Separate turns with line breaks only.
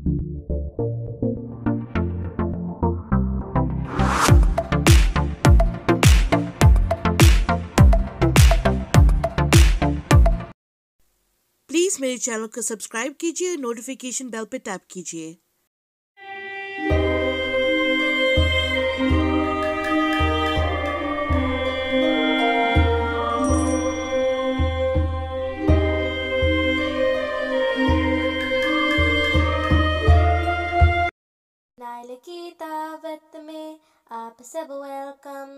Please मेरे channel को subscribe कीजिए नोटिफिकेशन बेल पर टैप कीजिए।
नाइल की दावत में आप सब वेलकम